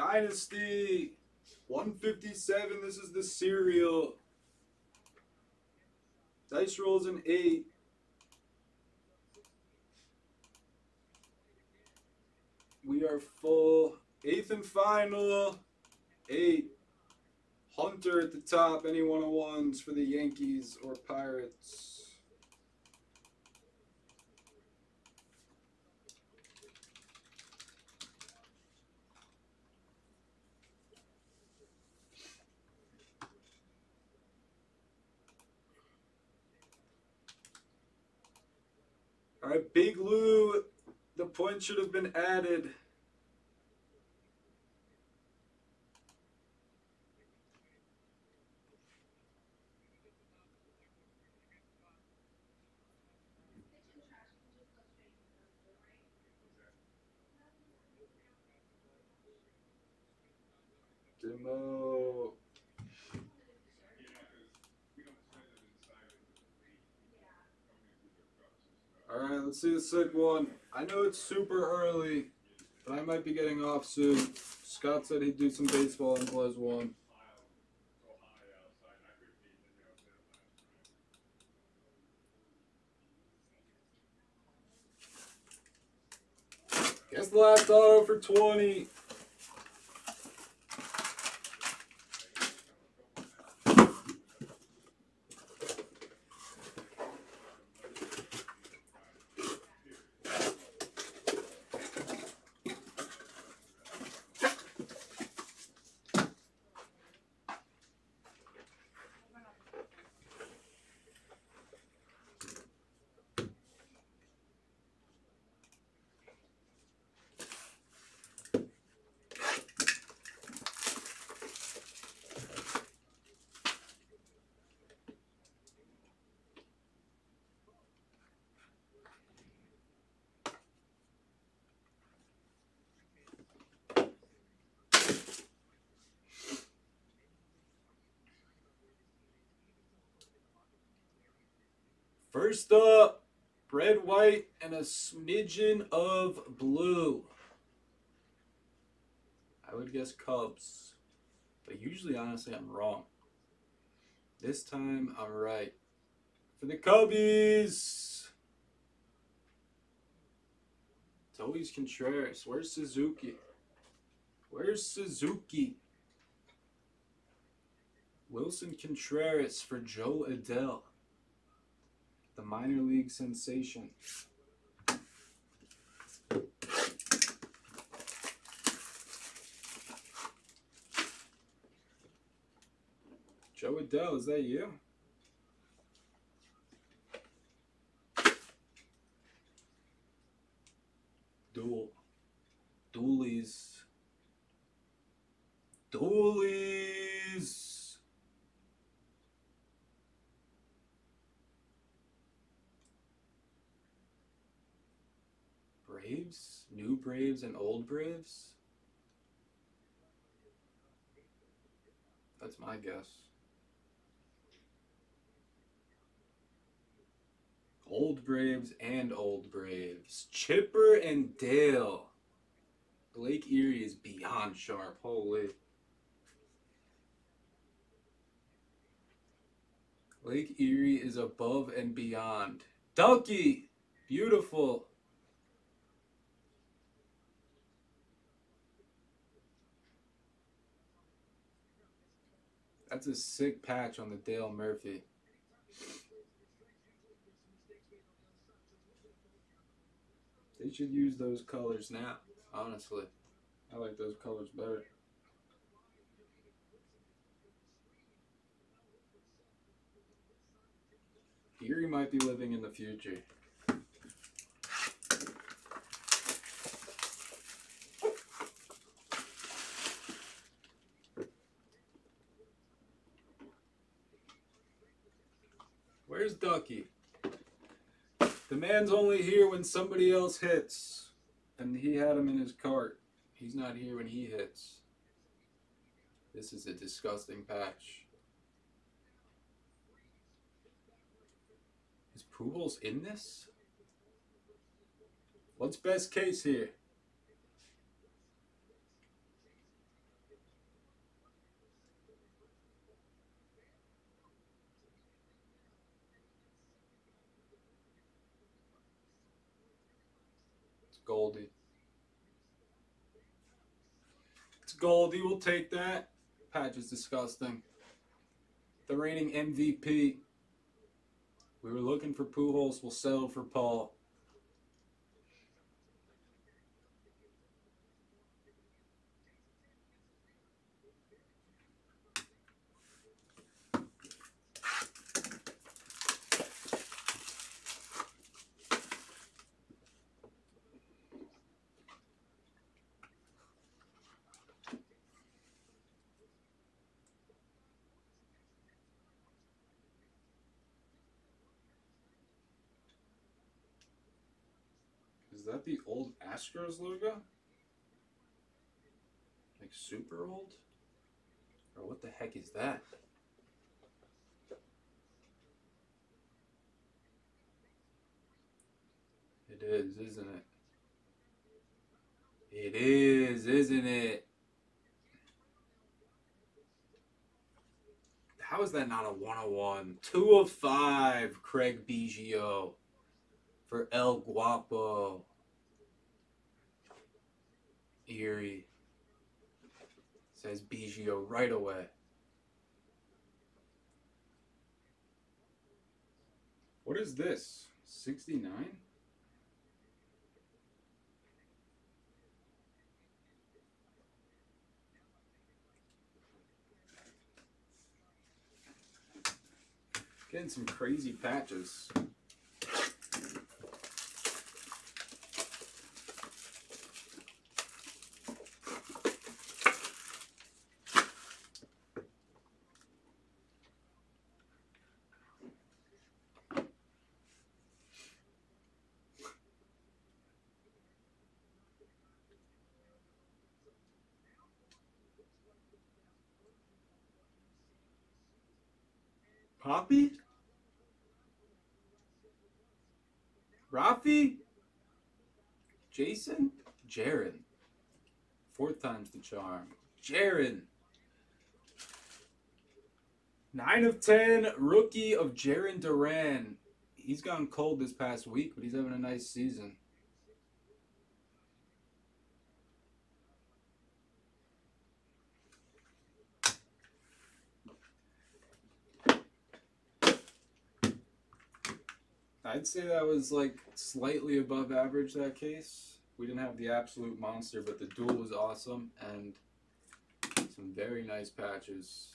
Dynasty 157. This is the serial. Dice rolls an 8. We are full. Eighth and final. 8. Hunter at the top. Any one on ones for the Yankees or Pirates? All right, Big Lou. The point should have been added. Demo. All right, let's see the sick one. I know it's super early, but I might be getting off soon. Scott said he'd do some baseball and plus one. Guess the last auto for 20. First up, red, white, and a smidgen of blue. I would guess Cubs, but usually, honestly, I'm wrong. This time, I'm right. For the Cubbies, it's always Contreras. Where's Suzuki? Where's Suzuki? Willson Contreras for Jo Adell the minor league sensation. Jo Adell, is that you? Dual. Doolies. Doolies. Braves? New Braves and old Braves? That's my guess. Old Braves and old Braves. Chipper and Dale. Blake Erie is beyond sharp. Holy. Lake Erie is above and beyond. Ducky! Beautiful. That's a sick patch on the Dale Murphy. They should use those colors now, honestly. I like those colors better. Erie might be living in the future. The man's only here when somebody else hits. And he had him in his cart. He's not here when he hits. This is a disgusting patch. Is Pujols in this? What's best case here? Goldie. It's Goldie. We'll take that. Patch is disgusting. The reigning MVP. We were looking for Pujols. We'll settle for Paul. Is that the old Astros logo? Like super old? Or what the heck is that? It is, isn't it? It is, isn't it? How is that not a 101? 2 of 5, Craig Biggio for El Guapo. Erie. Says Biggio right away. What is this? 69? Getting some crazy patches. Poppy? Rafi? Jason? Jarren. Four time's the charm. Jarren. 9 of 10, rookie of Jarren Duran. He's gone cold this past week, but he's having a nice season. I'd say that was like slightly above average that case. We didn't have the absolute monster, but the dual was awesome and some very nice patches.